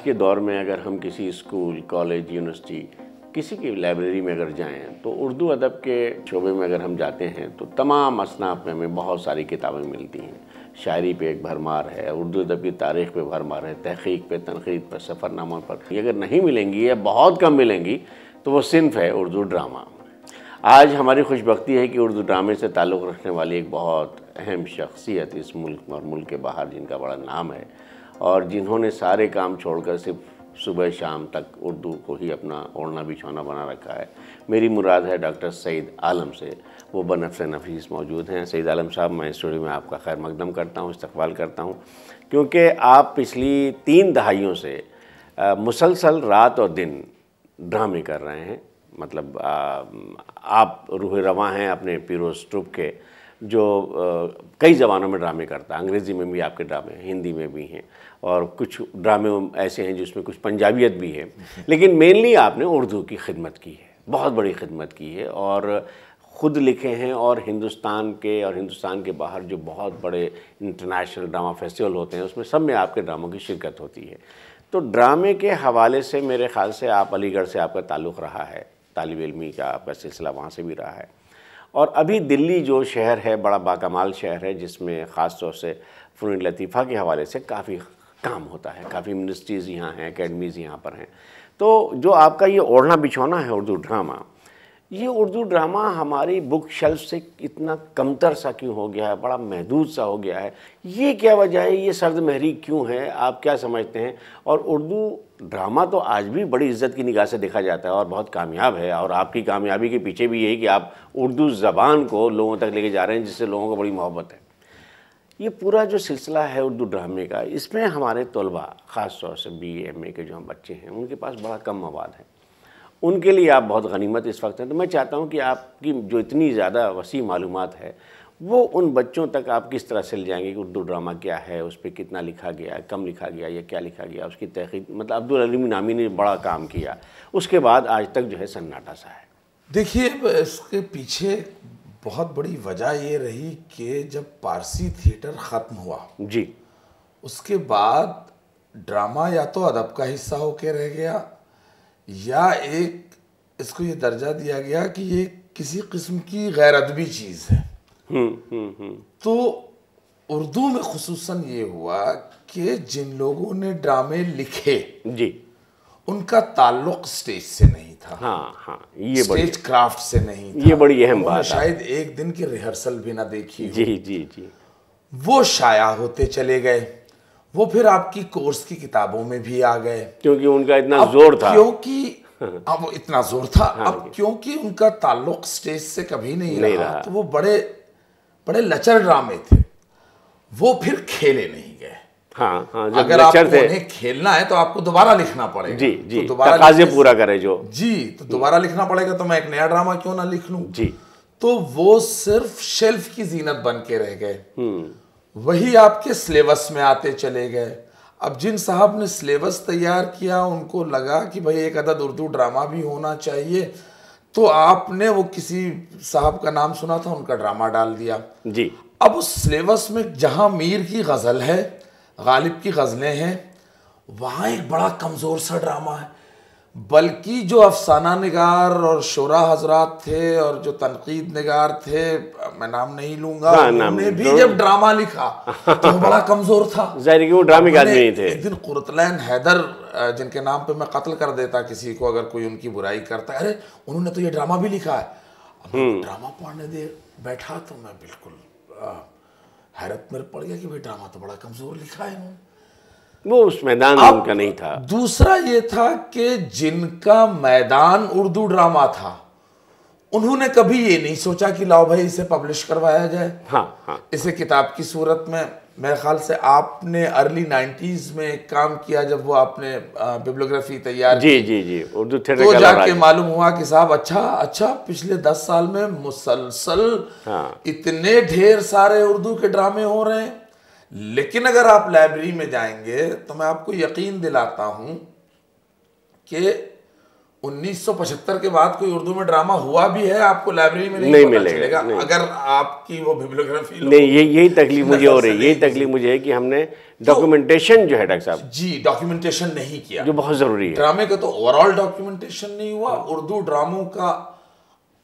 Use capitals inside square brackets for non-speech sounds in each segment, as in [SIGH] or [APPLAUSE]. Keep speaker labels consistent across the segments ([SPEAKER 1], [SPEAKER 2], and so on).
[SPEAKER 1] آج کے دور میں اگر ہم کسی اسکول، کالج، یونیورسٹی، کسی کی لائبریری میں اگر جائیں تو اردو ادب کے شعبے میں اگر ہم جاتے ہیں تو تمام اصناف میں ہمیں بہت ساری کتابیں ملتی ہیں۔ شاعری پہ ایک بھرمار ہے، اردو ادب کی تاریخ پہ بھرمار ہے، تحقیق پہ، تنقید پہ سفر ناموں پر۔ یہ اگر نہیں ملیں گی یا بہت کم ملیں گی تو وہ صنف ہے اردو ڈرامہ۔ آج ہماری خوش بختی ہے کہ اردو ڈرامے سے تعلق رکھنے والی ایک بہت اہم شخصیت اس ملک اور ملک کے باہر جن کا بڑا نام ہے اور جنہوں نے سارے کام چھوڑ کر صرف صبح شام تک اردو کو ہی اپنا اوڑھنا بچھونا بنا رکھا ہے۔ میری مراد ہے ڈاکٹر سعید عالم سے۔ وہ بنفس نفیس موجود ہیں۔ سعید عالم صاحب، میں اسٹوڈیو میں آپ کا خیر مقدم کرتا ہوں، استقبال کرتا ہوں۔ کیونکہ آپ پچھلی تین دہائیوں سے مسلسل رات اور دن ڈرامے کر رہے ہیں۔ مطلب آپ روح رواں ہیں اپنے پیروز ٹروپ کے، جو کئی زبانوں میں ڈرامے کرتا ہے۔ انگریزی میں بھی آپ کے ڈرامے ہیں، ہندی میں بھی ہیں۔ اور کچھ ڈرامے ایسے ہیں جس میں کچھ پنجابیت بھی ہے۔ لیکن مینلی آپ نے اردو کی خدمت کی ہے، بہت بڑی خدمت کی ہے۔ اور خود لکھے ہیں اور ہندوستان کے اور ہندوستان کے باہر جو بہت بڑے انٹرنیشنل ڈرامہ فیسٹیول ہوتے ہیں، اس میں سب میں آپ کے ڈراموں کی شرکت ہوتی ہے۔ تو ڈرامے کے حوالے سے میرے خیال سے آپ علی گڑھ سے آپ کا تعلق رہا ہے، طالب علمی کا آپ کا سلسلہ وہاں سے بھی رہا ہے۔ اور ابھی دلی جو شہر ہے، بڑا باکمال شہر ہے، جس میں خاص طور سے فنون لطیفہ کے حوالے سے کافی کام ہوتا ہے۔ کافی منسٹریز یہاں ہیں اکیڈمیز یہاں پر ہیں۔ تو جو آپ کا یہ اوڑھنا بچھونا ہے اردو ڈرامہ، یہ اردو ڈرامہ ہماری بک شیلف سے اتنا کمتر سا کیوں ہو گیا ہے؟ بڑا محدود سا ہو گیا ہے۔ یہ کیا وجہ ہے؟ یہ سرد مہری کیوں ہے؟ آپ کیا سمجھتے ہیں؟ اور اردو ڈرامہ تو آج بھی بڑی عزت کی نگاہ سے دیکھا جاتا ہے اور بہت کامیاب ہے۔ اور آپ کی کامیابی کے پیچھے بھی یہی کہ آپ اردو زبان کو لوگوں تک لے کے جا رہے ہیں، جس سے لوگوں کو بڑی محبت ہے۔ یہ پورا جو سلسلہ ہے اردو ڈرامے کا، اس میں ہمارے طلباء، خاص طور سے بی اے، ایم اے کے جو ہم بچے ہیں، ان کے پاس بڑا کم مواد ہے۔ ان کے لیے آپ بہت غنیمت اس وقت ہیں۔ تو میں چاہتا ہوں کہ آپ کی جو اتنی زیادہ وسیع معلومات ہے، وہ ان بچوں تک آپ کس طرح سل جائیں گے کہ اردو ڈرامہ کیا ہے، اس پہ کتنا لکھا گیا ہے کم لکھا گیا یا کیا لکھا گیا، اس کی تحقیق۔ مطلب عبدالعلیم نامی نے بڑا کام کیا۔ اس کے بعد آج تک جو ہے سناٹا سا ہے۔
[SPEAKER 2] دیکھیے، اس کے پیچھے بہت بڑی وجہ یہ رہی کہ جب پارسی تھیٹر ختم ہوا
[SPEAKER 1] جی۔
[SPEAKER 2] اس کے بعد ڈرامہ یا تو ادب کا حصہ ہو کے رہ گیا یا ایک اس کو یہ درجہ دیا گیا کہ یہ کسی قسم کی غیر ادبی چیز ہے۔ تو اردو میں خصوصاً یہ ہوا کہ جن لوگوں نے ڈرامے لکھے
[SPEAKER 1] جی۔
[SPEAKER 2] ان کا تعلق سٹیج سے نہیں تھا۔
[SPEAKER 1] ہاں ہاں یہ بڑی
[SPEAKER 2] سٹیج کرافٹ سے نہیں تھا۔
[SPEAKER 1] یہ بڑی اہم بات ہے۔
[SPEAKER 2] شاید ایک دن کی ریہرسل بھی نہ دیکھی
[SPEAKER 1] جی جی جی۔
[SPEAKER 2] وہ شائع ہوتے چلے گئے۔ وہ پھر آپ کی کورس کی کتابوں میں بھی آ گئے۔
[SPEAKER 1] کیونکہ ان کا اتنا زور تھا۔
[SPEAKER 2] کیونکہ اب وہ اتنا زور تھا۔ اب کیونکہ ان کا تعلق سٹیج سے کبھی نہیں رہا۔ تو وہ بڑے بڑے لچر ڈرامے تھے۔ وہ پھر کھیلے نہیں گئے۔
[SPEAKER 1] ہاں ہاں
[SPEAKER 2] اگر آپ کو انہیں کھیلنا ہے تو آپ کو دوبارہ لکھنا پڑے گا۔
[SPEAKER 1] جی جی تقاضے
[SPEAKER 2] لکھنے-
[SPEAKER 1] پورا کرے جو۔
[SPEAKER 2] جی تو دوبارہ لکھنا پڑے گا تو میں ایک نیا ڈرامہ کیوں نہ لکھ لوں؟
[SPEAKER 1] جی۔
[SPEAKER 2] تو وہ صرف شیلف کی زینت بن کے رہ گئے۔ وہی آپ کے سلیبس میں آتے چلے گئے۔ اب جن صاحب نے سلیبس تیار کیا ان کو لگا کہ بھئی ایک عدد اردو ڈرامہ بھی ہونا چاہیے۔ تو آپ نے وہ کسی صاحب کا نام سنا تھا ان کا ڈرامہ ڈال دیا۔
[SPEAKER 1] جی۔
[SPEAKER 2] اب اس سلیبس میں جہاں میر کی غزل ہے غالب کی غزلیں ہیں وہاں ایک بڑا کمزور سا ڈرامہ ہے۔ بلکہ جو افسانہ نگار اور شورا حضرات تھے اور جو تنقید نگار تھے میں نام نہیں لوں گا انہوں نے۔ بھی جب ڈرامہ لکھا تو بڑا کمزور تھا۔
[SPEAKER 1] ظاہر کہ وہ ڈرامے آدمی
[SPEAKER 2] نے
[SPEAKER 1] نہیں تھے۔
[SPEAKER 2] ایک دن قرتلین حیدر جن کے نام پہ میں قتل کر دیتا کسی کو اگر کوئی ان کی برائی کرتا ہے ارے انہوں نے تو یہ ڈرامہ بھی لکھا ہے۔ ڈرامہ پڑھنے دے بیٹھا تو میں بالکل حیرت میں پڑ گیا کہ بھائی ڈرامہ تو بڑا کمزور لکھا ہے انہوں
[SPEAKER 1] وہ اس میدان ان کا نہیں تھا۔
[SPEAKER 2] دوسرا یہ تھا کہ جن کا میدان اردو ڈرامہ تھا۔ انہوں نے کبھی یہ نہیں سوچا کہ لاؤ بھائی اسے پبلش کروایا جائے۔
[SPEAKER 1] ہاں ہاں۔
[SPEAKER 2] اسے کتاب کی صورت میں میرے خیال سے آپ نے ارلی نائنٹیز میں ایک کام کیا جب وہ آپ نے بیبلوگرافی تیار
[SPEAKER 1] جی جی جی اردو
[SPEAKER 2] تو جا کے معلوم ہوا کہ صاحب اچھا اچھا پچھلے دس سال میں مسلسل
[SPEAKER 1] ہاں۔
[SPEAKER 2] اتنے ڈھیر سارے اردو کے ڈرامے ہو رہے ہیں۔ لیکن اگر آپ لائبریری میں جائیں گے تو میں آپ کو یقین دلاتا ہوں کہ انیس سو پچہتر کے بعد کوئی اردو میں ڈرامہ ہوا بھی ہے؟ آپ کو لائبریری میں
[SPEAKER 1] نہیں ملے گا،
[SPEAKER 2] اگر آپ کی وہ بیبلیوگرافی
[SPEAKER 1] نہیں یہ یہی تکلیف مجھے ہو رہی ہے یہی [LAUGHS] تکلیف مجھے ہے کہ ہم نے ڈاکومنٹیشن جو ہے ڈاکٹر صاحب
[SPEAKER 2] جی ڈاکیومنٹیشن نہیں کیا۔
[SPEAKER 1] جو بہت ضروری ہے۔
[SPEAKER 2] ڈرامے کا تو اوور آل ڈاکیومنٹیشن نہیں ہوا اردو ڈراموں کا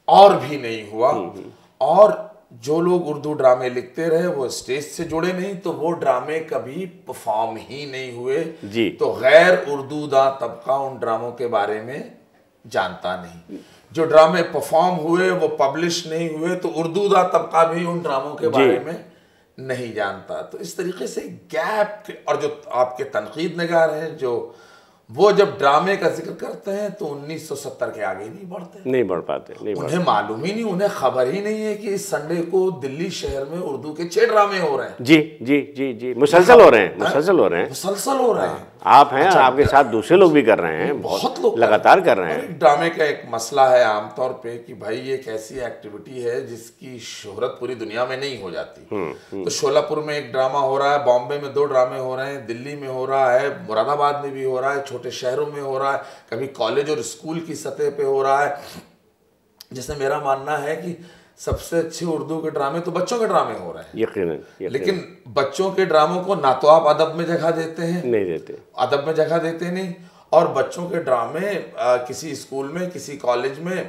[SPEAKER 2] اور بھی نہیں ہوا۔ اور جو لوگ اردو ڈرامے لکھتے رہے وہ اسٹیج سے جڑے نہیں تو وہ ڈرامے کبھی پرفارم ہی نہیں ہوئے۔
[SPEAKER 1] جی۔
[SPEAKER 2] تو غیر اردو دا طبقہ ان ڈراموں کے بارے میں جانتا نہیں۔ جو ڈرامے پرفارم ہوئے وہ پبلش نہیں ہوئے تو اردو دا طبقہ بھی ان ڈراموں کے بارے میں نہیں جانتا۔ تو اس طریقے سے گیپ اور جو آپ کے تنقید نگار ہیں جو وہ جب ڈرامے کا ذکر کرتے ہیں تو انیس سو ستر کے آگے نہیں بڑھتے۔
[SPEAKER 1] نہیں بڑھ پاتے نہیں بڑھ
[SPEAKER 2] انہیں معلوم ہی نہیں انہیں خبر ہی نہیں ہے کہ اس سنڈے کو دلی شہر میں اردو کے چھ ڈرامے ہو رہے ہیں۔
[SPEAKER 1] جی جی جی جی مسلسل ہو رہے ہیں مسلسل ہو رہے ہیں۔
[SPEAKER 2] مسلسل ہو رہے ہیں۔
[SPEAKER 1] آپ ہیں اور آپ کے ساتھ دوسرے لوگ بھی کر رہے ہیں
[SPEAKER 2] بہت لوگ
[SPEAKER 1] لگاتار کر رہے ہیں۔
[SPEAKER 2] ڈرامے کا ایک مسئلہ ہے عام طور پہ کہ بھائی یہ ایک ایسی ایکٹیویٹی ہے جس کی شہرت پوری دنیا میں نہیں ہو جاتی۔ تو شولہ پور میں ایک ڈرامہ ہو رہا ہے بامبے میں دو ڈرامے ہو رہے ہیں دلی میں ہو رہا ہے مراد آباد میں بھی ہو رہا ہے چھوٹے شہروں میں ہو رہا ہے کبھی کالج اور اسکول کی سطح پہ ہو رہا ہے۔ جس میں میرا ماننا ہے کہ سب سے اچھے اردو کے ڈرامے تو بچوں کے ڈرامے ہو رہے ہیں۔
[SPEAKER 1] یقیناً یقیناً۔
[SPEAKER 2] لیکن بچوں کے ڈراموں کو نہ تو آپ ادب میں جگہ دیتے ہیں۔
[SPEAKER 1] نہیں دیتے۔
[SPEAKER 2] ادب میں جگہ دیتے نہیں۔ اور بچوں کے ڈرامے کسی اسکول میں کسی کالج میں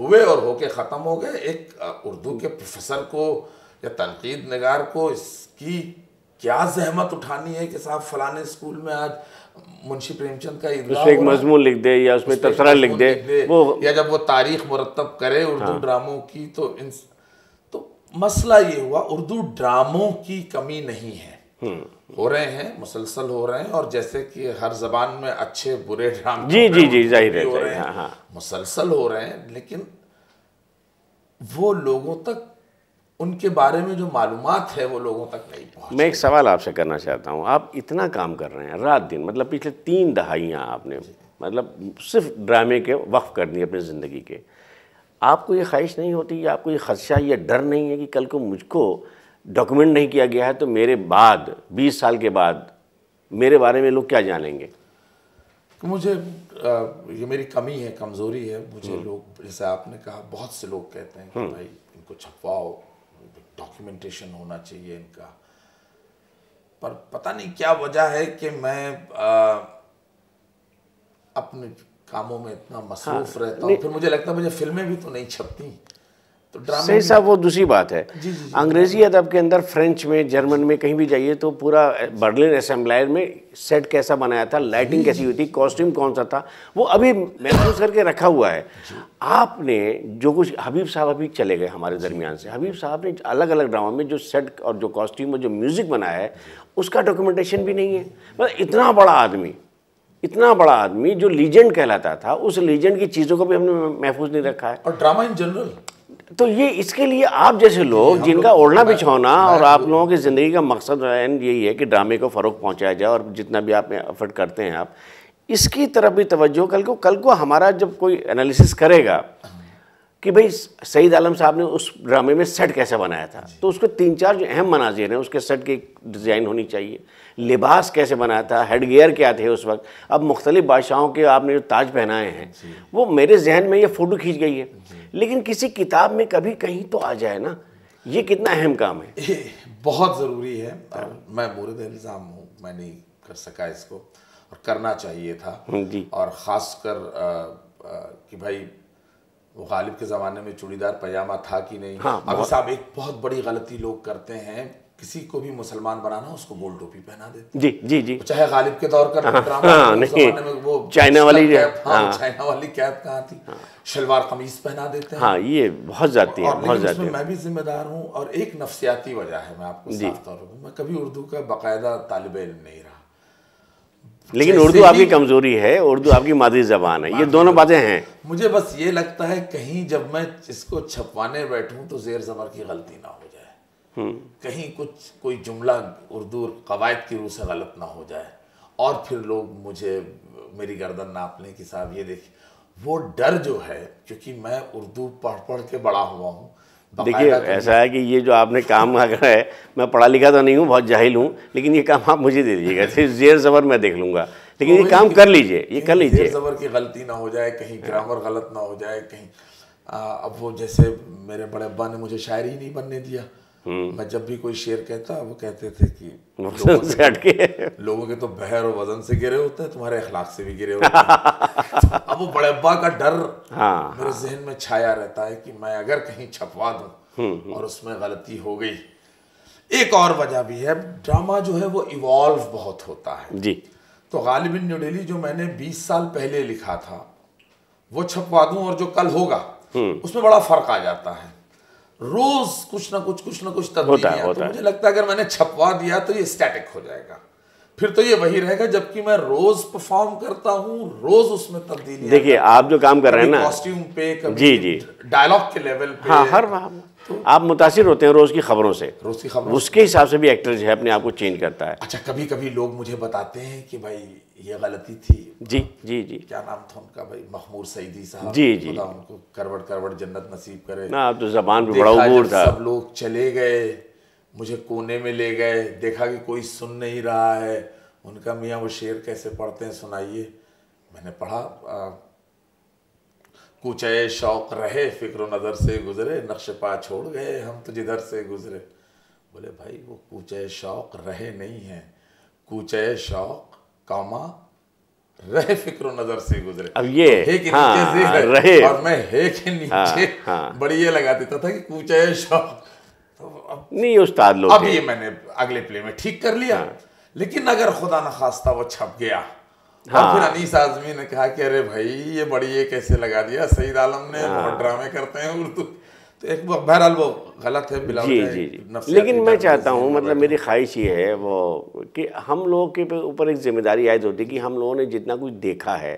[SPEAKER 2] ہوئے اور ہو کے ختم ہو گئے۔ ایک اردو کے پروفیسر کو یا تنقید نگار کو اس کی کیا زحمت اٹھانی ہے کہ صاحب فلانے اسکول میں آج منشی پریم چند کا
[SPEAKER 1] اس میں ایک مضمون لکھ دے یا اس میں تبصرہ لکھ دے وہ
[SPEAKER 2] یا جب وہ تاریخ مرتب کرے اردو ڈراموں کی تو تو مسئلہ یہ ہوا اردو ڈراموں کی کمی نہیں ہے۔ ہو رہے ہیں مسلسل ہو رہے ہیں اور جیسے کہ ہر زبان میں اچھے برے ڈرامے
[SPEAKER 1] جی جی جی ظاہر ہے ہاں ہاں۔
[SPEAKER 2] مسلسل ہو رہے ہیں لیکن وہ لوگوں تک ان کے بارے میں جو معلومات ہے وہ لوگوں تک نہیں پہنچ
[SPEAKER 1] میں ایک سوال آپ سے کرنا چاہتا ہوں۔ آپ اتنا کام کر رہے ہیں رات دن مطلب پچھلے تین دہائیاں آپ نے مطلب صرف ڈرامے کے وقف کر دی اپنی زندگی کے۔ آپ کو یہ خواہش نہیں ہوتی یا آپ کو یہ خدشہ یا ڈر نہیں ہے کہ کل کو مجھ کو ڈاکومنٹ نہیں کیا گیا ہے تو میرے بعد بیس سال کے بعد میرے بارے میں لوگ کیا جانیں گے؟
[SPEAKER 2] مجھے یہ میری کمی ہے کمزوری ہے۔ مجھے لوگ جیسے آپ نے کہا بہت سے لوگ کہتے ہیں کہ بھائی ان کو چھپواؤ۔ ڈاکیومنٹیشن ہونا چاہیے ان کا۔ پر پتہ نہیں کیا وجہ ہے کہ میں اپنے کاموں میں اتنا مصروف رہتا ہوں۔ پھر مجھے لگتا ہے مجھے فلمیں بھی تو نہیں چھپتی۔
[SPEAKER 1] صحیح صاحب وہ دوسری بات ہے۔
[SPEAKER 2] جی، جی،
[SPEAKER 1] انگریزی ادب کے اندر فرینچ میں جرمن میں کہیں بھی جائیے تو پورا برلن اسمبلائر میں سیٹ کیسا بنایا تھا لائٹنگ کیسی ہوئی تھی کاسٹیوم کون سا تھا وہ ابھی محفوظ کر کے رکھا ہوا ہے۔ آپ نے جو کچھ حبیب صاحب ابھی چلے گئے ہمارے درمیان سے۔ حبیب صاحب نے الگ الگ ڈراموں میں جو سیٹ اور جو کاسٹیوم اور جو میوزک بنایا ہے اس کا ڈاکومنٹیشن بھی نہیں ہے۔ مطلب اتنا بڑا آدمی اتنا بڑا آدمی جو لیجنڈ کہلاتا تھا اس لیجنڈ کی چیزوں کو بھی ہم نے محفوظ نہیں رکھا ہے۔
[SPEAKER 2] اور ڈرامہ ان جنرل۔
[SPEAKER 1] تو یہ اس کے لیے آپ جیسے لوگ جن کا اوڑھنا بچھونا اور آپ لوگوں کی زندگی کا مقصد یہی ہے کہ ڈرامے کو فروغ پہنچایا جائے اور جتنا بھی آپ افرٹ کرتے ہیں آپ اس کی طرف بھی توجہ کل کو کل کو ہمارا جب کوئی انالیسس کرے گا کہ بھئی سعید عالم صاحب نے اس ڈرامے میں سیٹ کیسے بنایا تھا؟ تو اس کو تین چار جو اہم مناظر ہیں اس کے سیٹ کی ڈیزائن ہونی چاہیے۔ لباس کیسے بنایا تھا؟ ہیڈ گیئر کیا تھے اس وقت؟ اب مختلف بادشاہوں کے آپ نے جو تاج پہنائے ہیں وہ میرے ذہن میں یہ فوٹو کھینچ گئی ہے۔ لیکن کسی کتاب میں کبھی کہیں تو آ جائے نا یہ کتنا اہم کام ہے؟
[SPEAKER 2] بہت ضروری ہے۔ میں مورد الزام ہوں میں نہیں کر سکا اس کو۔ اور کرنا چاہیے تھا۔
[SPEAKER 1] جی۔
[SPEAKER 2] اور خاص کر کہ بھائی وہ غالب کے زمانے میں چوڑی دار پاجامہ تھا کہ نہیں؟
[SPEAKER 1] ہاں،
[SPEAKER 2] ابھی صاحب ایک بہت بڑی غلطی لوگ کرتے ہیں کسی کو بھی مسلمان بنانا اس کو گول ٹوپی پہنا دیتے
[SPEAKER 1] جی جی جی۔
[SPEAKER 2] چاہے غالب کے دور کا
[SPEAKER 1] ہاں،
[SPEAKER 2] میں وہ
[SPEAKER 1] چائنا والی
[SPEAKER 2] ہاں چائنا والی کیپ کہاں تھی؟ شلوار قمیص پہنا دیتے ہیں۔
[SPEAKER 1] ہاں یہ بہت ذاتی ہے بہت ہے
[SPEAKER 2] میں بھی ذمہ دار ہوں اور ایک نفسیاتی وجہ ہے میں آپ کو
[SPEAKER 1] جی۔
[SPEAKER 2] صاف طور پر میں کبھی اردو کا باقاعدہ طالب علم نہیں رہا۔
[SPEAKER 1] لیکن اردو آپ کی کمزوری ہے اردو آپ کی مادری زبان ہے۔ یہ دونوں باتیں ہیں۔
[SPEAKER 2] مجھے بس یہ لگتا ہے کہیں جب میں اس کو چھپوانے بیٹھوں تو زیر زبر کی غلطی نہ ہو جائے۔ کہیں کچھ کوئی جملہ اردو قواعد کی روح سے غلط نہ ہو جائے۔ اور پھر لوگ مجھے میری گردن ناپ لیں کہ صاحب یہ دیکھ وہ ڈر جو ہے کیونکہ میں اردو پڑھ پڑھ کے بڑا ہوا ہوں
[SPEAKER 1] دیکھیے ایسا ہے کہ یہ جو آپ نے کام اگر ہے میں پڑھا لکھا تو نہیں ہوں بہت جاہل ہوں لیکن یہ کام آپ مجھے دے دیجیے گا۔ صرف زیر زبر میں دیکھ لوں گا۔ لیکن یہ کام کر لیجیے یہ کر لیجیے
[SPEAKER 2] زیر زبر کی غلطی نہ ہو جائے کہیں گرامر غلط نہ ہو جائے کہیں اب وہ جیسے میرے بڑے ابا نے مجھے شاعری نہیں بننے دیا۔ میں جب بھی کوئی شعر کہتا وہ کہتے تھے کہ
[SPEAKER 1] مقصد سے ہٹ کے۔
[SPEAKER 2] لوگوں کے تو بہر و وزن سے گرے ہوتے ہیں تمہارے اخلاق سے بھی گرے ہوتے ہیں۔ [LAUGHS] اب وہ بڑے ابا کا ڈر
[SPEAKER 1] ہاں
[SPEAKER 2] میرے ذہن میں چھایا رہتا ہے کہ میں اگر کہیں چھپوا دوں اور اس میں غلطی ہو گئی۔ ایک اور وجہ بھی ہے ڈرامہ جو ہے وہ ایوالو بہت ہوتا ہے۔
[SPEAKER 1] جی۔
[SPEAKER 2] تو غالباً نیو ڈیلی جو میں نے بیس سال پہلے لکھا تھا وہ چھپوا دوں اور جو کل ہوگا اس میں بڑا فرق آ جاتا ہے۔ روز کچھ نہ کچھ کچھ نہ کچھ تبدیلیاں۔ مجھے لگتا ہے اگر میں نے چھپوا دیا تو یہ اسٹیٹک ہو جائے گا پھر تو یہ وہی رہے گا جبکہ میں روز پرفارم کرتا ہوں روز اس میں تبدیلی
[SPEAKER 1] دیکھیے آپ جو کام کر رہے ہیں نا۔
[SPEAKER 2] کاسٹیوم پہ
[SPEAKER 1] جی، جی۔
[SPEAKER 2] ڈائلاگ کے لیول پہ
[SPEAKER 1] ہاں ہر آپ متاثر ہوتے ہیں روز کی خبروں سے۔
[SPEAKER 2] روز کی خبر
[SPEAKER 1] اس کے حساب سے بھی ایکٹر جو ہے اپنے آپ کو چینج کرتا ہے۔
[SPEAKER 2] اچھا کبھی کبھی لوگ مجھے بتاتے ہیں کہ بھائی یہ غلطی تھی۔
[SPEAKER 1] جی جی جی۔
[SPEAKER 2] کیا نام تھا ان کا؟ بھائی محمود سعیدی صاحب۔
[SPEAKER 1] جی، جی۔
[SPEAKER 2] ان کو کروٹ کروٹ جنت نصیب کرے۔
[SPEAKER 1] نا اب تو زبان پہ بڑا عبور تھا۔
[SPEAKER 2] سب لوگ چلے گئے۔ مجھے کونے میں لے گئے دیکھا کہ کوئی سن نہیں رہا ہے۔ ان کا میاں وہ شعر کیسے پڑھتے ہیں سنائیے۔ میں نے پڑھا کوچے شوق رہے فکر و نظر سے گزرے نقش پا چھوڑ گئے ہم تو جدھر سے گزرے۔ بولے بھائی وہ کوچے شوق رہے نہیں ہیں۔ کوچے شوق کاما رہے فکر و نظر سے گزرے۔
[SPEAKER 1] اب یہ ہاں رہے۔
[SPEAKER 2] اور میں ہے کے نیچے۔
[SPEAKER 1] ہاں۔
[SPEAKER 2] بڑی یہ لگا دیتا تھا کہ کوچے شوق
[SPEAKER 1] نہیں استاد لوگ
[SPEAKER 2] اب یہ میں نے اگلے پلے میں ٹھیک کر لیا۔ لیکن اگر خدا نخواستہ وہ چھپ گیا۔ اور پھر انیس اعظمی نے کہا کہ ارے بھائی یہ بڑی یہ کیسے لگا دیا؟ سعید عالم نے بہت ڈرامے کرتے ہیں۔ اردو۔ تو ایک بہرحال وہ غلط ہے بلا
[SPEAKER 1] جی جی جی۔ لیکن میں چاہتا ہوں مطلب میری خواہش یہ ہے وہ کہ ہم لوگوں کے اوپر ایک ذمہ داری عائد ہوتی ہے کہ ہم لوگوں نے جتنا کچھ دیکھا ہے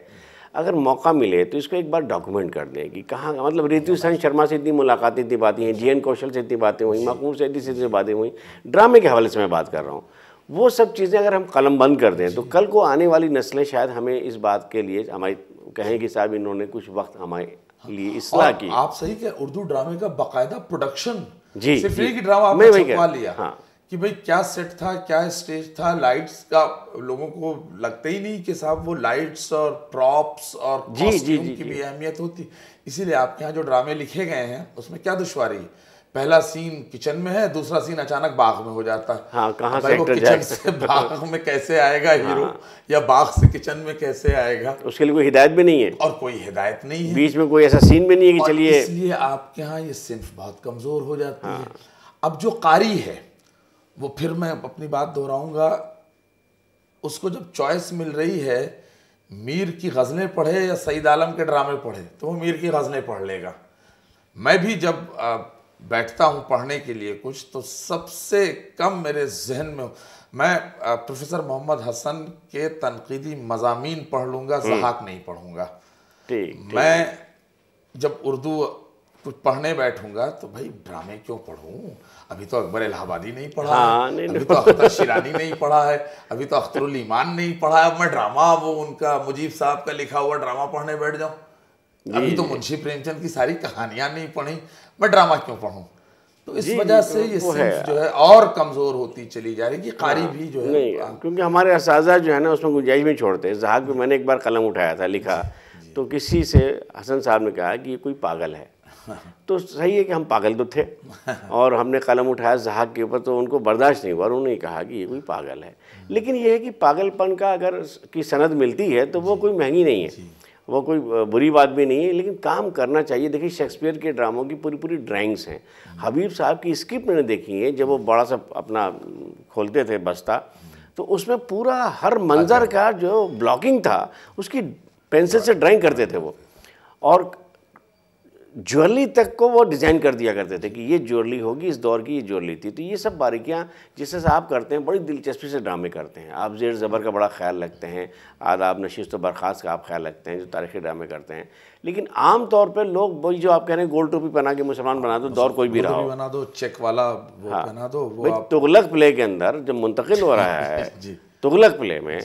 [SPEAKER 1] اگر موقع ملے تو اس کو ایک بار ڈاکومنٹ کر دیں کہ کہاں مطلب ریتو سن شرما سے اتنی ملاقاتیں اتنی باتیں ہیں جی این کوشل سے اتنی باتیں ہوئیں مقبول سے اتنی سے باتیں ہوئیں۔ ڈرامے کے حوالے سے میں بات کر رہا ہوں۔ وہ سب چیزیں اگر ہم قلم بند کر دیں تو کل کو آنے والی نسلیں شاید ہمیں اس بات کے لیے ہماری کہیں کہ صاحب انہوں نے کچھ وقت ہمارے لیے اصلاح کی۔
[SPEAKER 2] آپ صحیح کہ اردو ڈرامے کا باقاعدہ پروڈکشن
[SPEAKER 1] جی،
[SPEAKER 2] صرف
[SPEAKER 1] جی۔
[SPEAKER 2] ڈرامہ لیا۔
[SPEAKER 1] ہاں۔
[SPEAKER 2] کہ بھئی کیا سیٹ تھا کیا اسٹیج تھا؟ لائٹس کا لوگوں کو لگتا ہی نہیں کہ صاحب وہ لائٹس اور پراپس اور
[SPEAKER 1] جی، جی، جی،
[SPEAKER 2] کی
[SPEAKER 1] جی۔
[SPEAKER 2] بھی اہمیت ہوتی۔ اسی لیے آپ کے یہاں جو ڈرامے لکھے گئے ہیں اس میں کیا دشواری ہے؟ پہلا سین کچن میں ہے دوسرا سین اچانک باغ میں ہو جاتا۔ ہے
[SPEAKER 1] ہاں، کہاں سے
[SPEAKER 2] کچن سے باغ میں کیسے آئے گا ہیرو؟ یا باغ سے کچن میں کیسے آئے گا؟
[SPEAKER 1] اس کے لیے کوئی ہدایت بھی نہیں ہے۔
[SPEAKER 2] اور کوئی ہدایت نہیں ہے۔
[SPEAKER 1] بیچ میں کوئی ایسا سین بھی نہیں ہے کہ چلیے۔
[SPEAKER 2] اس لیے آپ کے ہاں یہ صنف بہت کمزور ہو جاتی ہے۔ اب جو قاری ہے وہ پھر میں اپنی بات دہراؤں گا۔ اس کو جب چوائس مل رہی ہے میر کی غزلیں پڑھے یا سعید عالم کے ڈرامے پڑھے تو وہ میر کی غزلیں پڑھ لے گا۔ میں بھی جب بیٹھتا ہوں پڑھنے کے لیے کچھ تو سب سے کم میرے ذہن میں میں پروفیسر محمد حسن کے تنقیدی مضامین پڑھ لوں گا زحاق نہیں پڑھوں گا۔ میں جب اردو کچھ پڑھنے بیٹھوں گا تو بھائی ڈرامے کیوں پڑھوں؟ ابھی تو اکبر الہ آبادی نہیں پڑھا
[SPEAKER 1] ہاں،
[SPEAKER 2] ہے ابھی تو اختر شیرانی نہیں پڑھا ہے ابھی تو اختر الایمان نہیں پڑھا ہے۔ اب میں ڈرامہ وہ ان کا مجیب صاحب کا لکھا ہوا ڈرامہ پڑھنے بیٹھ جاؤں۔
[SPEAKER 1] جی،
[SPEAKER 2] ابھی تو منشی پریم چند کی ساری کہانیاں نہیں پڑھی میں ڈرامہ کیوں پڑھوں؟ تو اس
[SPEAKER 1] جی،
[SPEAKER 2] وجہ
[SPEAKER 1] جی،
[SPEAKER 2] سے یہ۔ صنف جو ہے اور کمزور ہوتی چلی جا رہی کہ قاری بھی جو ہے
[SPEAKER 1] کیونکہ ہمارے اساتذہ جو ہے نا اس میں گنجائش نہیں چھوڑتے زہاق پہ میں نے ایک بار قلم اٹھایا تھا لکھا۔ تو کسی سے حسن صاحب نے کہا کہ یہ کوئی پاگل ہے۔ تو صحیح ہے کہ ہم پاگل تو تھے اور ہم نے قلم اٹھایا زہاق کے اوپر تو ان کو برداشت نہیں ہوا اور انہوں نے کہا کہ یہ کوئی پاگل ہے۔ لیکن یہ ہے کہ پاگل پن کا اگر کی سند ملتی ہے تو وہ کوئی مہنگی نہیں ہے۔ وہ کوئی بری بات بھی نہیں ہے لیکن کام کرنا چاہیے۔ دیکھیے شیکسپیئر کے ڈراموں کی پوری پوری ڈرائنگس ہیں۔ حبیب صاحب کی اسکرپٹ میں نے دیکھی ہے جب وہ بڑا سا اپنا کھولتے تھے بستہ تو اس میں پورا ہر منظر کا جو بلاکنگ تھا اس کی پینسل سے ڈرائنگ کرتے تھے وہ۔ اور جویلری تک کو وہ ڈیزائن کر دیا کرتے تھے کہ یہ جویلری ہوگی اس دور کی یہ جویلری تھی۔ تو یہ سب باریکیاں جس سے آپ کرتے ہیں بڑی دلچسپی سے ڈرامے کرتے ہیں۔ آپ زیر زبر کا بڑا خیال رکھتے ہیں آداب نشست و برخاست کا آپ خیال رکھتے ہیں جو تاریخی ڈرامے کرتے ہیں۔ لیکن عام طور پہ لوگ وہی جو آپ کہہ رہے ہیں گول ٹوپی پہنا کے مسلمان بنا دو دور کوئی بھی رہا
[SPEAKER 2] بنا دو چیک والا بنا دو وہ
[SPEAKER 1] بھائی تغلق پلے کے اندر جب منتقل ہو رہا ہے [LAUGHS]
[SPEAKER 2] جی۔
[SPEAKER 1] تغلق پلے میں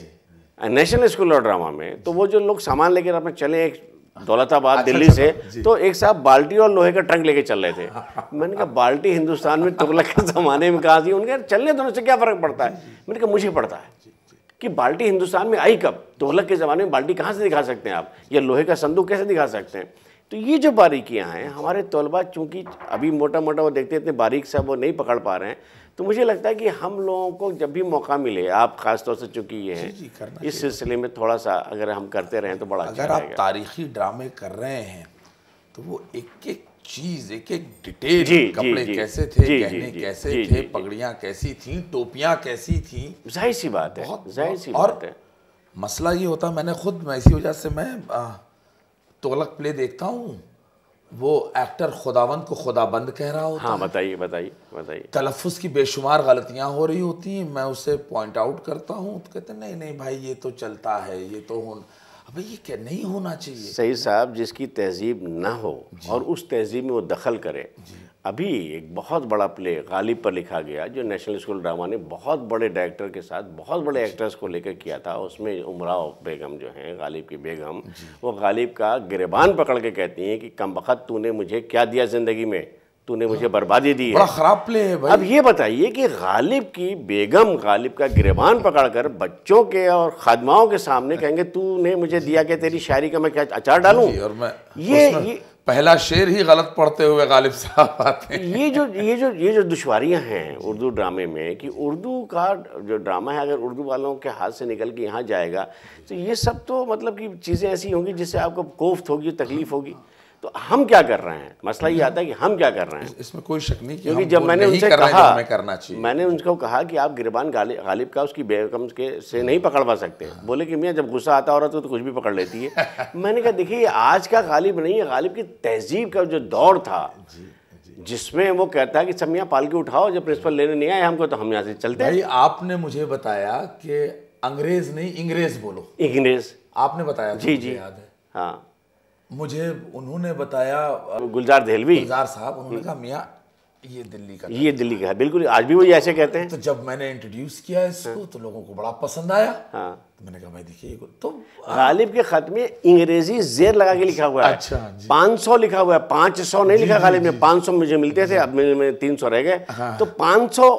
[SPEAKER 1] نیشنل اسکول اور ڈرامہ میں تو وہ جو لوگ سامان لے کر اپنے چلے ایک دولت آباد دلی سے تو ایک صاحب بالٹی اور لوہے کا ٹرنک لے کے چل رہے تھے۔ میں نے کہا بالٹی ہندوستان میں تغلق کے زمانے میں کہا تھی؟ ان کے چلنے دونوں سے کیا فرق پڑتا ہے؟ میں نے کہا مجھے پڑتا ہے کہ بالٹی ہندوستان میں آئی کب؟ تغلق کے زمانے میں بالٹی کہاں سے دکھا سکتے ہیں آپ؟ یا لوہے کا صندوق کیسے دکھا سکتے ہیں؟ تو یہ جو باریکیاں ہیں ہمارے طلباء چونکہ ابھی موٹا موٹا وہ دیکھتے ہیں اتنے باریک سے وہ نہیں پکڑ پا رہے ہیں تو مجھے لگتا ہے کہ ہم لوگوں کو جب بھی موقع ملے آپ خاص طور سے چونکہ یہ ہیں
[SPEAKER 2] جی،
[SPEAKER 1] اس سلسلے میں تھوڑا سا اگر ہم کرتے رہیں تو بڑا
[SPEAKER 2] اگر
[SPEAKER 1] اچھا
[SPEAKER 2] آپ
[SPEAKER 1] رہے گا۔
[SPEAKER 2] تاریخی ڈرامے کر رہے ہیں تو وہ ایک ایک چیز ایک ایک ڈیٹیل
[SPEAKER 1] جی، جی،
[SPEAKER 2] کپڑے
[SPEAKER 1] جی۔
[SPEAKER 2] کیسے تھے
[SPEAKER 1] جی، جی،
[SPEAKER 2] گہنے
[SPEAKER 1] جی،
[SPEAKER 2] کیسے
[SPEAKER 1] جی،
[SPEAKER 2] تھے
[SPEAKER 1] جی، جی۔
[SPEAKER 2] پگڑیاں کیسی تھیں ٹوپیاں کیسی تھیں۔
[SPEAKER 1] ظاہر سی بات ہے ظاہر سی
[SPEAKER 2] اور
[SPEAKER 1] بات ہے۔
[SPEAKER 2] مسئلہ یہ ہوتا میں نے خود میں اسی وجہ سے میں تغلق پلے دیکھتا ہوں۔ وہ ایکٹر خداوند کو خدا بند کہہ رہا ہوتا
[SPEAKER 1] ہاں بتائیے بتائیے بتائیے۔
[SPEAKER 2] تلفظ کی بے شمار غلطیاں ہو رہی ہوتی ہیں میں اسے پوائنٹ آؤٹ کرتا ہوں تو کہتے ہیں نہیں نہیں بھائی یہ تو چلتا ہے یہ تو ہون۔ ابھی یہ کیا نہیں ہونا چاہیے۔
[SPEAKER 1] صحیح صاحب جس کی تہذیب نہ ہو
[SPEAKER 2] جی۔
[SPEAKER 1] اور اس تہذیب میں وہ دخل کرے ابھی ایک بہت بڑا پلے غالب پر لکھا گیا جو نیشنل اسکول ڈرامہ نے بہت بڑے ڈائریکٹر کے ساتھ بہت بڑے ایکٹرز کو لے کر کیا تھا۔ اس میں عمراؤ بیگم جو ہیں غالب کی بیگم
[SPEAKER 2] جی۔
[SPEAKER 1] وہ غالب کا گریبان پکڑ کے کہتی ہیں کہ کم بخت تو نے مجھے کیا دیا زندگی میں؟ تو نے مجھے بربادی دی ہے۔
[SPEAKER 2] بڑا خراب پلے ہے بھائی۔
[SPEAKER 1] اب یہ بتائیے کہ غالب کی بیگم غالب کا گریبان پکڑ کر بچوں کے اور خادماؤں کے سامنے کہیں گے تو نے مجھے دیا کہ تیری شاعری کا میں کیا اچار ڈالوں؟
[SPEAKER 2] جی،
[SPEAKER 1] یہ
[SPEAKER 2] پہلا شعر ہی غلط پڑھتے ہوئے غالب صاحب آتے ہیں۔
[SPEAKER 1] یہ جو یہ جو یہ جو دشواریاں ہیں اردو ڈرامے میں کہ اردو کا جو ڈرامہ ہے، اگر اردو والوں کے ہاتھ سے نکل کے یہاں جائے گا، تو یہ سب تو مطلب کہ چیزیں ایسی ہوں گی جس سے آپ کو کوفت ہوگی تکلیف ہوگی۔ تو ہم کیا کر رہے ہیں؟ مسئلہ یہ آتا ہے کہ ہم کیا کر رہے ہیں؟
[SPEAKER 2] اس میں کوئی شک نہیں کہ
[SPEAKER 1] کیونکہ جب میں نے ان سے کہا
[SPEAKER 2] کرنا چاہیے۔
[SPEAKER 1] میں نے ان کو کہا کہ آپ گربان غالب کا اس کی بیگم کے سے نہیں پکڑوا سکتے۔ بولے کہ میاں جب غصہ آتا ہو رہا تو کچھ بھی پکڑ لیتی ہے۔ [LAUGHS] میں نے کہا دیکھیے یہ آج کا غالب نہیں ہے۔ غالب کی تہذیب کا جو دور تھا
[SPEAKER 2] جی،
[SPEAKER 1] جس میں وہ کہتا ہے کہ سب میاں پال کے اٹھاؤ جب پرنسپل لینے نہیں آئے ہم کو تو ہم یہاں سے چلتے ہیں۔
[SPEAKER 2] آپ نے مجھے بتایا کہ انگریز نہیں انگریز بولو۔
[SPEAKER 1] انگریز۔
[SPEAKER 2] آپ نے بتایا
[SPEAKER 1] جی جی۔
[SPEAKER 2] یاد ہے۔
[SPEAKER 1] ہاں۔
[SPEAKER 2] مجھے انہوں نے بتایا
[SPEAKER 1] گلزار دہلوی۔
[SPEAKER 2] گلزار صاحب انہوں نے کہا میاں یہ دلی کا
[SPEAKER 1] یہ دلی کا ہے بالکل آج بھی وہی ایسے کہتے ہیں۔
[SPEAKER 2] تو جب میں نے انٹروڈیوس کیا اس کو تو لوگوں کو بڑا پسند آیا۔
[SPEAKER 1] ہاں۔
[SPEAKER 2] تو میں نے کہا بھائی دیکھیے تو
[SPEAKER 1] غالب کے خط میں انگریزی زیر لگا کے لکھا ہوا ہے۔
[SPEAKER 2] اچھا جی۔
[SPEAKER 1] پانچ سو لکھا ہوا ہے۔ پانچ سو نہیں لکھا غالب میں پانچ سو مجھے ملتے تھے اب میں تین سو رہ گئے۔ تو پانچ سو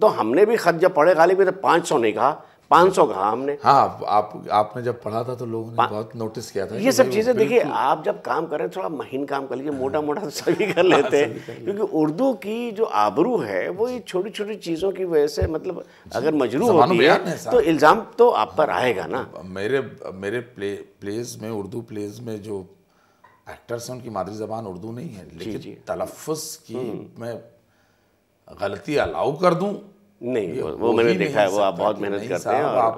[SPEAKER 1] تو ہم نے بھی خط جب پڑھے غالب میں تو پانچ سو نہیں کہا۔ پانچ سو کہا ہم نے۔
[SPEAKER 2] ہاں آپ آپ نے جب پڑھا تھا تو لوگوں نے بہت نوٹس کیا تھا
[SPEAKER 1] یہ سب چیزیں دیکھیے آپ جب کام کریں تھوڑا مہین کام کر لیجیے موٹا موٹا تو سبھی کر لیتے ہیں۔ کیونکہ اردو کی جو آبرو ہے وہ یہ چھوٹی چھوٹی چیزوں کی وجہ سے مطلب اگر مجروح ہوتی
[SPEAKER 2] ہے۔
[SPEAKER 1] تو الزام تو آپ پر آئے گا نا۔
[SPEAKER 2] میرے میرے پلے پلیز میں اردو پلیز میں جو ایکٹرس ہیں ان کی مادری زبان اردو نہیں ہے
[SPEAKER 1] جی،
[SPEAKER 2] لیکن تلفظ کی میں غلطی الاؤ کر دوں۔
[SPEAKER 1] نہیں وہ- میں نے دیکھا ہے وہ آپ بہت محنت کرتے ہیں اور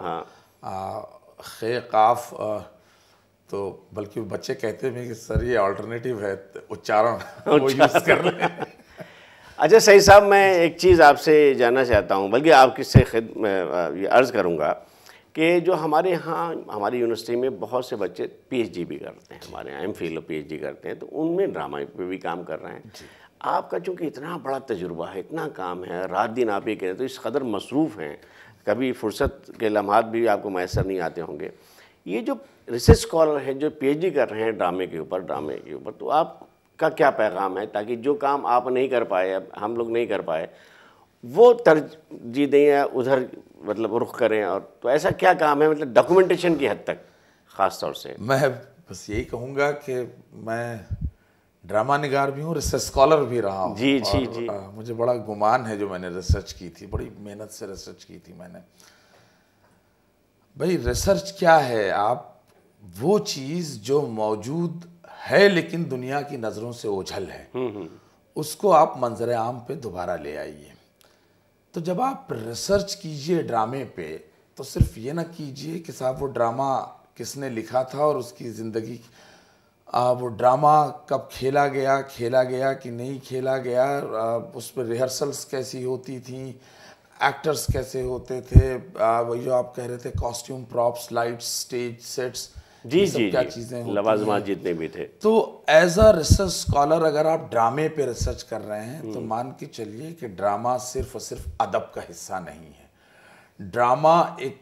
[SPEAKER 1] ہاں۔
[SPEAKER 2] خے قاف تو بلکہ بچے کہتے ہیں کہ سر یہ آلٹرنیٹیو ہے اچارن وہ یوز کر لیں۔
[SPEAKER 1] اچھا صحیح صاحب میں ایک چیز آپ سے جاننا چاہتا ہوں بلکہ آپ کس سے عرض کروں گا۔ کہ جو ہمارے ہاں ہماری یونیورسٹی میں بہت سے بچے پی ایچ ڈی بھی کرتے ہیں ہمارے یہاں ایم اور پی ایچ ڈی کرتے ہیں تو ان میں ڈرامہ پہ بھی کام کر رہے ہیں۔ آپ کا چونکہ اتنا بڑا تجربہ ہے اتنا کام ہے رات دن آپ یہ کہہ رہے ہیں تو اس قدر مصروف ہیں۔ کبھی فرصت کے لمحات بھی آپ کو میسر نہیں آتے ہوں گے۔ یہ جو ریسرچ اسکالر ہیں جو پی ایچ ڈی کر رہے ہیں ڈرامے کے اوپر ڈرامے کے اوپر تو آپ کا کیا پیغام ہے تاکہ جو کام آپ نہیں کر پائے ہم لوگ نہیں کر پائے وہ ترجیح دیں یا ادھر مطلب رخ کریں اور تو ایسا کیا کام ہے؟ مطلب ڈاکومنٹیشن کی حد تک خاص طور سے۔
[SPEAKER 2] میں بس یہی کہوں گا کہ میں ڈرامہ نگار بھی ہوں ریسرچ اسکالر بھی رہا ہوں۔
[SPEAKER 1] جی، جی، جی۔
[SPEAKER 2] مجھے بڑا گمان ہے جو میں نے ریسرچ کی تھی بڑی محنت سے ریسرچ کی تھی میں نے۔ بھائی ریسرچ کیا ہے؟ آپ وہ چیز جو موجود ہے لیکن دنیا کی نظروں سے اوجھل ہے اس کو آپ منظر عام پہ دوبارہ لے آئیے۔ تو جب آپ ریسرچ کیجیے ڈرامے پہ تو صرف یہ نہ کیجیے کہ صاحب وہ ڈرامہ کس نے لکھا تھا اور اس کی زندگی آ، وہ ڈرامہ کب کھیلا گیا کھیلا گیا کہ نہیں کھیلا گیا آ، اس پہ ریہرسلس کیسی ہوتی تھیں ایکٹرز کیسے ہوتے تھے آ، وہی جو آپ کہہ رہے تھے costume props lights stage sets
[SPEAKER 1] جی جی
[SPEAKER 2] کیا
[SPEAKER 1] جی
[SPEAKER 2] چیزیں
[SPEAKER 1] لوازمات جتنے بھی تھے۔
[SPEAKER 2] تو ایز اے ریسرچ اسکالر اگر آپ ڈرامے پہ ریسرچ کر رہے ہیں تو مان کے چلیے کہ ڈرامہ صرف اور صرف ادب کا حصہ نہیں ہے۔ ڈرامہ ایک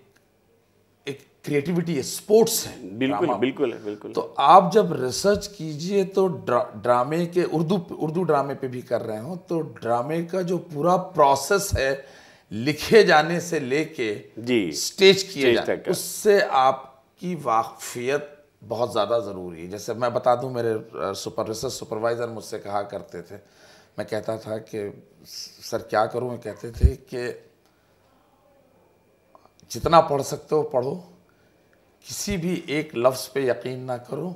[SPEAKER 2] ایک کریٹیوٹی ہے اسپورٹس ہے۔
[SPEAKER 1] بالکل بالکل بالکل۔
[SPEAKER 2] تو آپ جب ریسرچ کیجیے تو ڈرامے کے اردو اردو ڈرامے پہ بھی کر رہے ہوں۔ تو ڈرامے کا جو پورا پروسیس ہے لکھے جانے سے لے کے
[SPEAKER 1] جی۔
[SPEAKER 2] سٹیج کیے
[SPEAKER 1] تک
[SPEAKER 2] اس سے آپ کی واقفیت بہت زیادہ ضروری ہے۔ جیسے میں بتا دوں، میرے سپر ریسرچ سپروائزر مجھ سے کہا کرتے تھے۔ میں کہتا تھا کہ، سر کیا کروں؟ میں کہتے تھے کہ، جتنا پڑھ سکتے ہو پڑھو، کسی بھی ایک لفظ پہ یقین نہ کرو،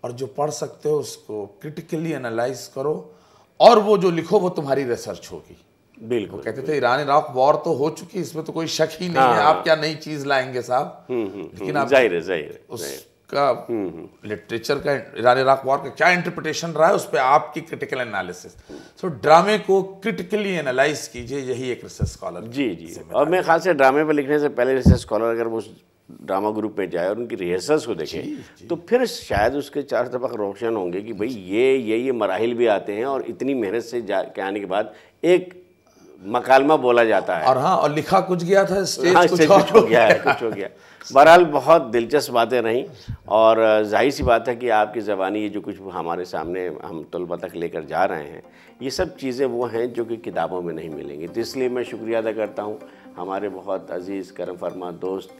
[SPEAKER 2] اور جو پڑھ سکتے ہو اس کو کرٹیکلی انالائز کرو، اور وہ جو لکھو وہ تمہاری ریسرچ ہوگی۔
[SPEAKER 1] بالکل
[SPEAKER 2] کہتے تھے ایران عراق وار تو ہو چکی اس میں تو کوئی شک ہی نہیں ہے۔ آپ کیا نئی چیز لائیں گے صاحب؟ لیکن آپ
[SPEAKER 1] ظاہر ہے ظاہر ہے
[SPEAKER 2] اس کا لٹریچر کا ایران عراق وار کا کیا انٹرپریٹیشن رہا ہے؟ اس پہ آپ کی کرٹیکل انالیسس سو ڈرامے کو کرٹیکلی انالائز کیجیے یہی ایک ریسرچ اسکالر
[SPEAKER 1] جی جی۔ اور میں خاص سے ڈرامے پہ لکھنے سے پہلے ریسرچ اسکالر اگر وہ ڈرامہ گروپ میں جائے اور ان کی ریہرسلس کو دیکھیں تو پھر شاید اس کے چار طبق روشن ہوں گے کہ بھئی یہ یہ یہ مراحل بھی آتے ہیں اور اتنی محنت سے جا کے آنے کے بعد ایک مکالمہ بولا جاتا ہے۔
[SPEAKER 2] اور ہاں اور لکھا کچھ گیا تھا
[SPEAKER 1] ہاں کچھ ہو گیا ہے کچھ ہو گیا۔ بہرحال بہت دلچسپ باتیں رہیں۔ اور ظاہر سی بات ہے کہ آپ کی زبانی یہ جو کچھ ہمارے سامنے ہم طلبہ تک لے کر جا رہے ہیں یہ سب چیزیں وہ ہیں جو کہ کتابوں میں نہیں ملیں گی۔ تو اس لیے میں شکریہ ادا کرتا ہوں۔ ہمارے بہت عزیز کرم فرما دوست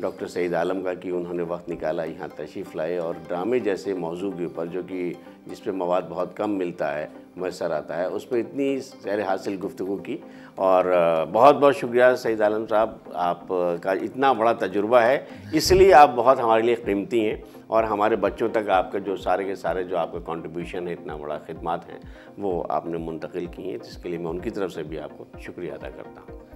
[SPEAKER 1] ڈاکٹر سعید عالم کا کہ انہوں نے وقت نکالا، یہاں تشریف لائے اور ڈرامے جیسے موضوع کے اوپر جو کہ جس پہ مواد بہت کم ملتا ہے، میسر آتا ہے، اس پہ اتنی سیر حاصل گفتگو کی اور بہت بہت شکریہ سعید عالم صاحب، آپ کا اتنا بڑا تجربہ ہے، اس لیے آپ بہت ہمارے لیے قیمتی ہیں اور ہمارے بچوں تک آپ کا جو سارے کے سارے جو آپ کا کنٹریبیوشن ہے، اتنا بڑا خدمات ہیں، وہ آپ نے منتقل کی ہیں، جس کے لیے میں ان کی طرف سے بھی آپ کو شکریہ ادا کرتا ہوں۔